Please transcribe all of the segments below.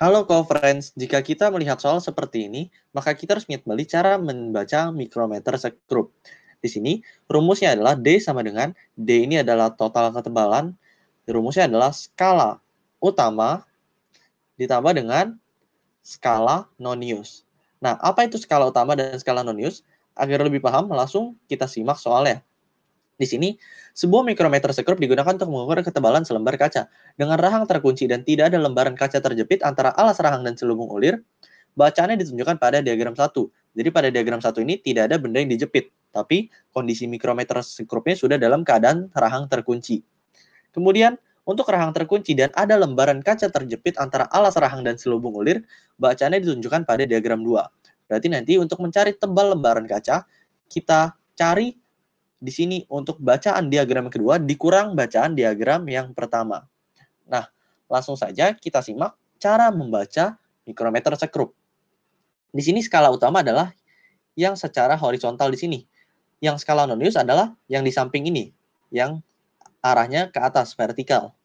Halo co-friends, jika kita melihat soal seperti ini, maka kita harus ingat cara membaca mikrometer sekrup. Di sini, rumusnya adalah D sama dengan, D ini adalah total ketebalan, rumusnya adalah skala utama ditambah dengan skala nonius. Nah, apa itu skala utama dan skala nonius? Agar lebih paham, langsung kita simak soalnya. Di sini, sebuah mikrometer sekrup digunakan untuk mengukur ketebalan selembar kaca. Dengan rahang terkunci dan tidak ada lembaran kaca terjepit antara alas rahang dan selubung ulir, bacaannya ditunjukkan pada diagram 1. Jadi pada diagram 1 ini tidak ada benda yang dijepit, tapi kondisi mikrometer sekrupnya sudah dalam keadaan rahang terkunci. Kemudian, untuk rahang terkunci dan ada lembaran kaca terjepit antara alas rahang dan selubung ulir, bacaannya ditunjukkan pada diagram 2. Berarti nanti untuk mencari tebal lembaran kaca, kita cari di sini untuk bacaan diagram kedua dikurang bacaan diagram yang pertama. Nah, langsung saja kita simak cara membaca mikrometer sekrup. Di sini skala utama adalah yang secara horizontal di sini. Yang skala nonius adalah yang di samping ini, yang arahnya ke atas vertikal.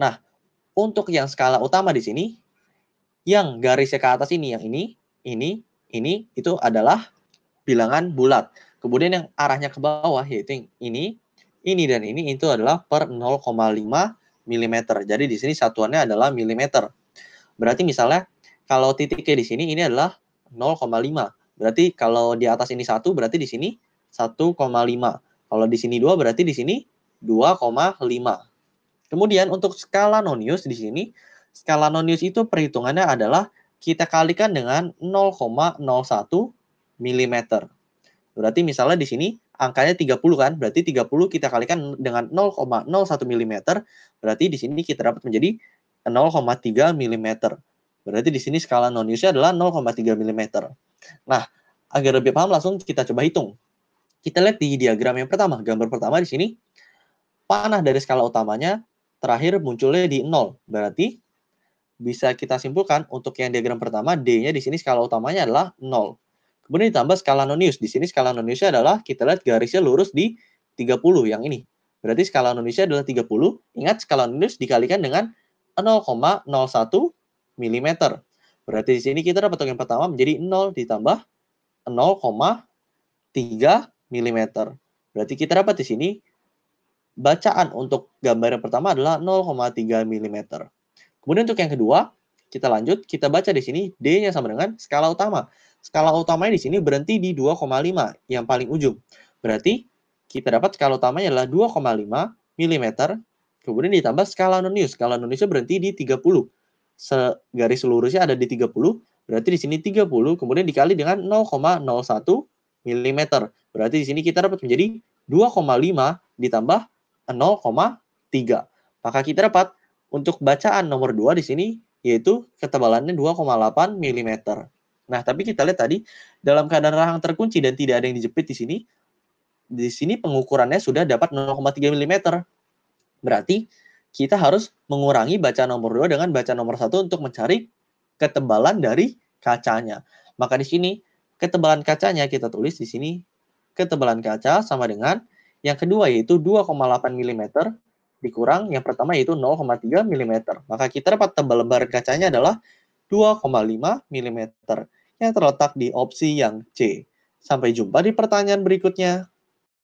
Nah, untuk yang skala utama di sini, yang garisnya ke atas ini, yang ini, ini, ini, itu adalah bilangan bulat. Kemudian yang arahnya ke bawah yaitu ini, ini dan ini itu adalah per 0,5 mm. Jadi di sini satuannya adalah milimeter. Berarti misalnya kalau titiknya di sini ini adalah 0,5. Berarti kalau di atas ini 1 berarti di sini 1,5. Kalau di sini 2 berarti di sini 2,5. Kemudian untuk skala nonius di sini, skala nonius itu perhitungannya adalah kita kalikan dengan 0,01 mm. Berarti misalnya di sini angkanya 30 kan, berarti 30 kita kalikan dengan 0,01 mm, berarti di sini kita dapat menjadi 0,3 mm. Berarti di sini skala noniusnya adalah 0,3 mm. Nah, agar lebih paham langsung kita coba hitung. Kita lihat di diagram yang pertama, gambar pertama di sini, panah dari skala utamanya terakhir munculnya di 0. Berarti bisa kita simpulkan untuk yang diagram pertama, D-nya di sini skala utamanya adalah 0. Kemudian ditambah skala nonius. Di sini skala noniusnya adalah kita lihat garisnya lurus di 30 yang ini. Berarti skala noniusnya adalah 30. Ingat skala nonius dikalikan dengan 0,01 mm. Berarti di sini kita dapat yang pertama menjadi 0 ditambah 0,3 mm. Berarti kita dapat di sini bacaan untuk gambar yang pertama adalah 0,3 mm. Kemudian untuk yang kedua, kita lanjut, kita baca di sini D-nya sama dengan skala utama skala utamanya di sini berhenti di 2,5 yang paling ujung. Berarti kita dapat skala utamanya adalah 2,5 mm, kemudian ditambah skala nonius. Skala noniusnya berhenti di 30. Garis lurusnya ada di 30, berarti di sini 30, kemudian dikali dengan 0,01 mm. Berarti di sini kita dapat menjadi 2,5 ditambah 0,3. Maka kita dapat untuk bacaan nomor 2 di sini yaitu ketebalannya 2,8 mm. Nah, tapi kita lihat tadi dalam keadaan rahang terkunci dan tidak ada yang dijepit di sini, di sini pengukurannya sudah dapat 0,3 mm. Berarti kita harus mengurangi baca nomor 2 dengan baca nomor 1 untuk mencari ketebalan dari kacanya. Maka di sini ketebalan kacanya kita tulis di sini ketebalan kaca sama dengan yang kedua yaitu 2,8 mm dikurang yang pertama yaitu 0,3 mm. Maka kita dapat tebal lembar kacanya adalah 2,5 mm yang terletak di opsi yang C. Sampai jumpa di pertanyaan berikutnya.